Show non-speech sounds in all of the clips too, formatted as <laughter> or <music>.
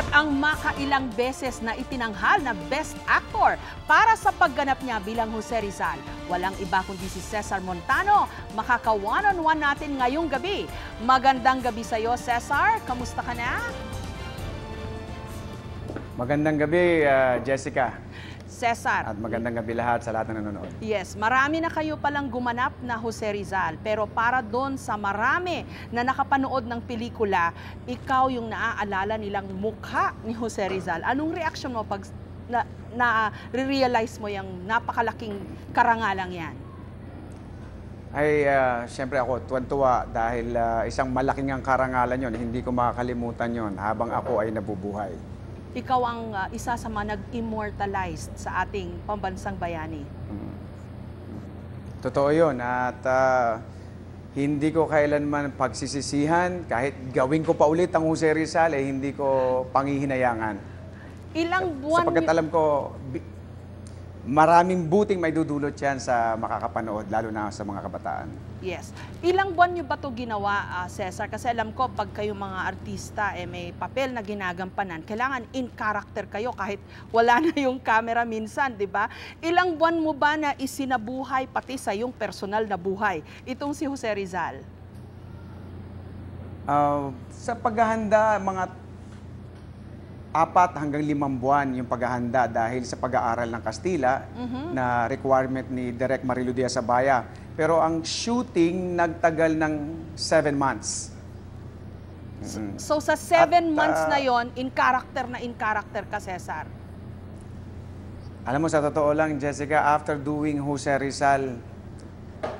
At ang makailang beses na itinanghal na Best Actor para sa pagganap niya bilang Jose Rizal. Walang iba kundi si Cesar Montano. Makaka one-on-one natin ngayong gabi. Magandang gabi sa iyo, Cesar. Kamusta ka na? Magandang gabi, ah, Jessica. Cesar. At magandang gabi lahat sa lahat na nanonood. Yes, marami na kayo palang gumanap na Jose Rizal. Pero para doon sa marami na nakapanood ng pelikula, ikaw yung naaalala nilang mukha ni Jose Rizal. Anong reaction mo pag na, na realize mo yung napakalaking karangalang yan? Ay, ah, siyempre ako, tuwan-tuwa dahil ah, isang malaking ang karangalan yon. Hindi ko makakalimutan yon habang ako ay nabubuhay. Ikaw ang uh, isa sa mga nag-immortalized sa ating pambansang bayani. Totoo yon at ah, hindi ko kailanman pagsisisihan kahit gawin ko pa ulit ang Jose Rizal eh hindi ko pangihinayangan. Ilang buwan Sapagkat alam ko maraming buting may dudulot yan sa makakapanood lalo na sa mga kabataan. Yes. Ilang buwan nyo ba ito ginawa, ah, Cesar? Kasi alam ko, pag kayo mga artista, eh, may papel na ginagampanan, kailangan in character kayo kahit wala na yung camera minsan, di ba? Ilang buwan mo ba na isinabuhay pati sa yung personal na buhay? Itong si Jose Rizal. Uh, sa paghahanda, mga apat hanggang limang buwan yung paghahanda dahil sa pag-aaral ng Kastila na requirement ni Direk Marilu Diaz Abaya. Pero ang shooting nagtagal ng seven months. Mm. So sa seven At, months ah, na yon in character na in character ka, Cesar. Alam mo, sa totoo lang, Jessica, after doing Jose Rizal,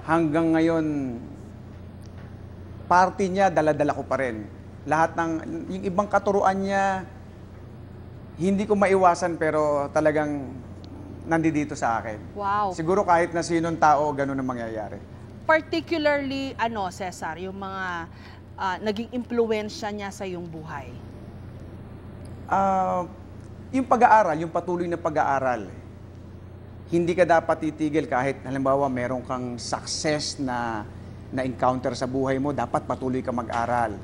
hanggang ngayon, party niya, dala-dala ko pa rin. Lahat ng, yung ibang katuruan niya, hindi ko maiwasan pero talagang nandito sa akin. Wow. Siguro kahit na sinong tao, ganun ang mangyayari. Particularly, ano, Cesar, yung mga ah, naging impluensya niya sa iyong buhay. Ah, yung pag-aaral, yung patuloy na pag-aaral, hindi ka dapat titigil kahit halimbawa meron kang success na na encounter sa buhay mo, dapat patuloy ka mag-aral.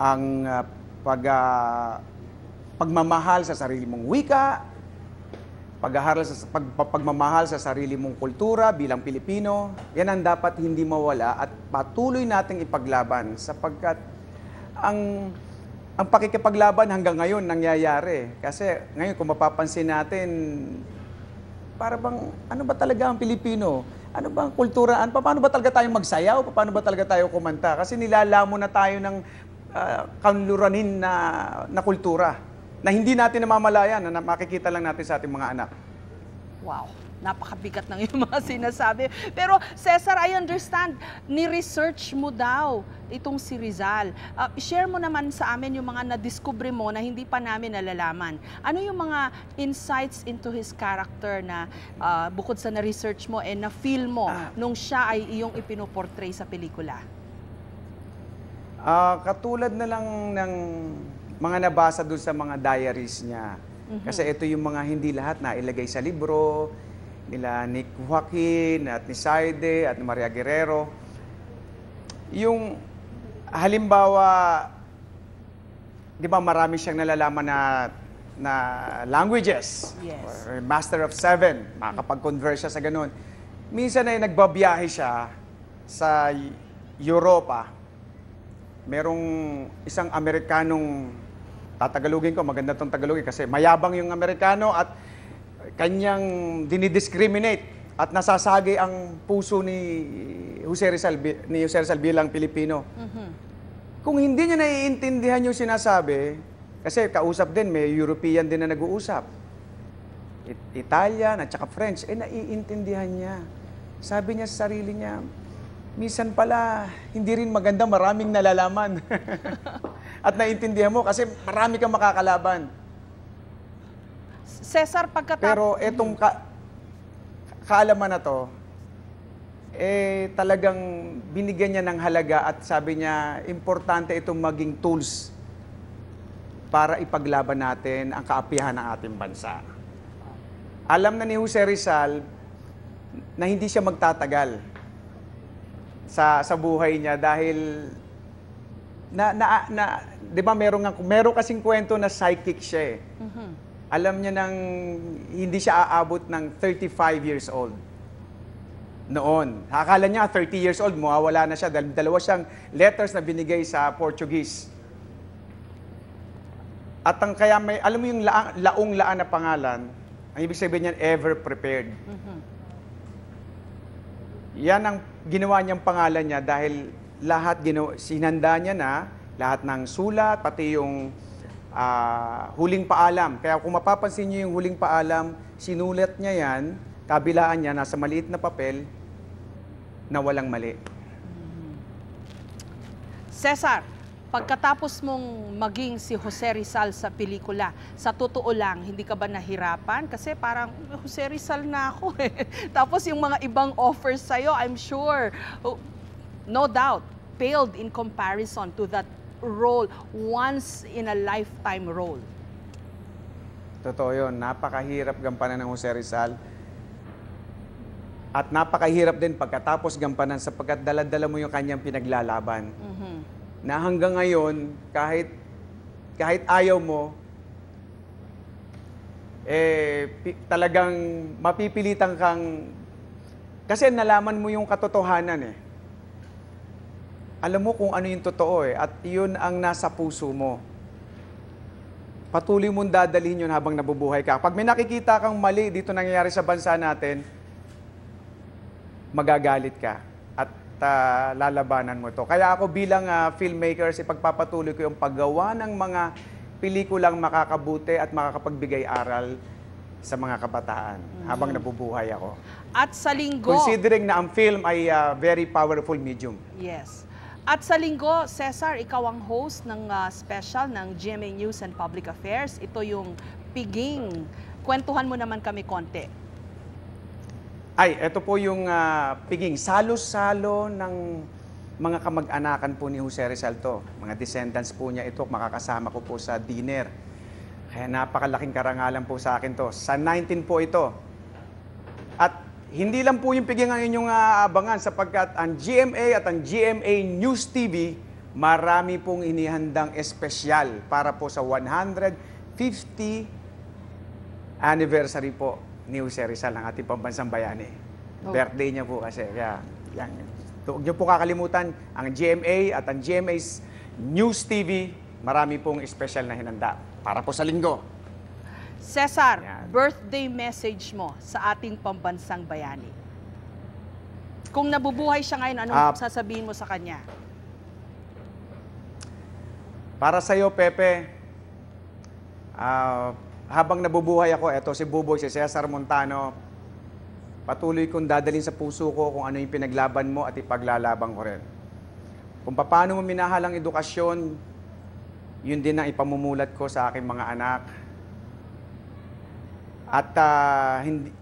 Ang ah, pag ah, pagmamahal sa sarili mong wika, pag-aaral sa pag, pagmamahal sa sarili mong kultura bilang Pilipino, yan ang dapat hindi mawala at patuloy nating ipaglaban sapagkat ang ang pakikipaglaban hanggang ngayon nangyayari. Kasi ngayon kung mapapansin natin, para bang ano ba talaga ang Pilipino? Ano ba ang kultura? Ano, paano ba talaga tayo magsayaw? Paano ba talaga tayo kumanta? Kasi nilalamo na tayo ng ah, kanluranin na, na kultura na hindi natin namamalayan na makikita lang natin sa ating mga anak. Wow, napakabigat ng iyong <laughs> mga sinasabi. Pero Cesar, I understand, ni-research mo daw itong si Rizal. Uh, share mo naman sa amin yung mga na-discover mo na hindi pa namin nalalaman. Ano yung mga insights into his character na uh, bukod sa na-research mo and na-feel mo nung siya ay iyong ipinoportray sa pelikula? Ah, katulad na lang ng mga nabasa doon sa mga diaries niya. Kasi ito yung mga hindi lahat na ilagay sa libro nila Nick Joaquin at ni Saide at ni Maria Guerrero. Yung halimbawa, di ba marami siyang nalalaman na na languages. Yes. Or master of seven. Makakapag-converse siya sa ganun. Minsan ay nagbabiyahe siya sa Europa merong isang Amerikanong tatagalugin ko, maganda tong tagalogin kasi mayabang yung Amerikano at kanyang dinidiscriminate at nasasagi ang puso ni Jose Rizal, ni Jose Rizal bilang Pilipino. Kung hindi niya naiintindihan yung sinasabi, kasi kausap din, may European din na nag-uusap. It- Italian at saka French, eh naiintindihan niya. Sabi niya sa sarili niya, minsan pala, hindi rin maganda maraming nalalaman. <laughs> at naiintindihan mo kasi marami kang makakalaban. Cesar, pagkatapos... Pero etong ka- kaalaman na to, eh talagang binigyan niya ng halaga at sabi niya, importante itong maging tools para ipaglaban natin ang kaapihan ng ating bansa. Alam na ni Jose Rizal na hindi siya magtatagal sa sa buhay niya dahil na, na, na, di ba meron, nga, meron kasing kwento na psychic siya eh. Mhm. Alam niya nang hindi siya aabot ng 35 years old. Noon. Akala niya 30 years old, mawawala na siya dahil dalawa siyang letters na binigay sa Portuguese. At ang kaya may, alam mo yung laang, laong laan na pangalan, ang ibig sabihin niyan, ever prepared. Mhm. Yan ang ginawa niyang pangalan niya dahil lahat ginawa, sinanda niya na, lahat ng sulat, pati yung ah, huling paalam. Kaya kung mapapansin niyo yung huling paalam, sinulat niya yan, kabilaan niya, nasa maliit na papel, na walang mali. Cesar, pagkatapos mong maging si Jose Rizal sa pelikula, sa totoo lang, hindi ka ba nahirapan? Kasi parang Jose Rizal na ako <laughs> eh. Tapos yung mga ibang offers sa'yo, I'm sure, oh, no doubt, paled in comparison to that role, once in a lifetime role. Totoo yun, napakahirap gampanan ng Jose Rizal. At napakahirap din pagkatapos gampanan sapagkat dala-dala mo yung kanyang pinaglalaban. Mhm. na hanggang ngayon, kahit, kahit ayaw mo, eh, talagang mapipilitan kang, kasi nalaman mo yung katotohanan eh. Alam mo kung ano yung totoo eh, at yun ang nasa puso mo. Patuloy mong dadalhin yun habang nabubuhay ka. Pag may nakikita kang mali dito nangyayari sa bansa natin, magagalit ka at ah, lalabanan mo to. Kaya ako bilang ah, filmmakers, ipagpapatuloy ko yung paggawa ng mga pelikulang makakabuti at makakapagbigay aral sa mga kabataan habang nabubuhay ako. At sa linggo... Considering na ang film ay ah, very powerful medium. Yes. At sa linggo, Cesar, ikaw ang host ng ah, special ng GMA News and Public Affairs. Ito yung Piging. Kwentuhan mo naman kami konti. Ay, ito po yung ah, piging salo-salo ng mga kamag-anakan po ni Jose Rizal to. Mga descendants po niya ito, makakasama ko po sa dinner. Kaya napakalaking karangalan po sa akin to. Sa 19 po ito. Hindi lang po yung piging ang inyong aabangan sapagkat ang GMA at ang GMA News TV, marami pong inihandang espesyal para po sa 150 anniversary po ni Jose Rizal, ang ating pambansang bayani. Oh. Birthday niya po kasi. Kaya, yan. Huwag niyo po kakalimutan, ang GMA at ang GMA's News TV, marami pong espesyal na hinanda para po sa linggo. Cesar, Yan. birthday message mo sa ating pambansang bayani. Kung nabubuhay siya ngayon, anong Ah. sasabihin mo sa kanya? Para sa iyo, Pepe, ah, habang nabubuhay ako, eto si Buboy, si Cesar Montano, patuloy kong dadalhin sa puso ko kung ano yung pinaglaban mo at ipaglalaban ko rin. Kung paano mo minahal ang edukasyon, yun din ang ipamumulat ko sa aking mga anak. At ah, hindi,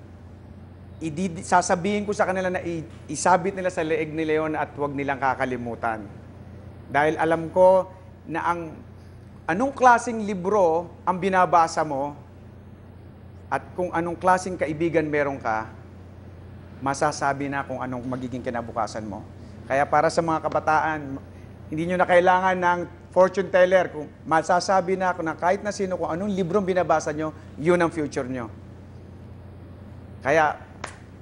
idi, sasabihin ko sa kanila na isabit nila sa leeg nila yon at huwag nilang kakalimutan. Dahil alam ko na ang anong klasing libro ang binabasa mo at kung anong klasing kaibigan meron ka, masasabi na kung anong magiging kinabukasan mo. Kaya para sa mga kabataan, hindi nyo na kailangan ng fortune teller. Kung masasabi na kung na kahit na sino, kung anong librong binabasa nyo, yun ang future nyo. Kaya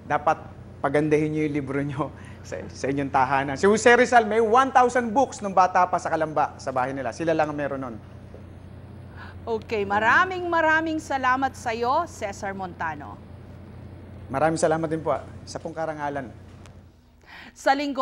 dapat pagandahin nyo yung libro nyo <laughs> sa, sa inyong tahanan. Si Jose Rizal, may 1,000 books nung bata pa sa Kalamba, sa bahay nila. Sila lang ang meron nun. Okay, maraming maraming salamat sa iyo, Cesar Montano. Maraming salamat din po ah, sa pong karangalan. Sa linggo,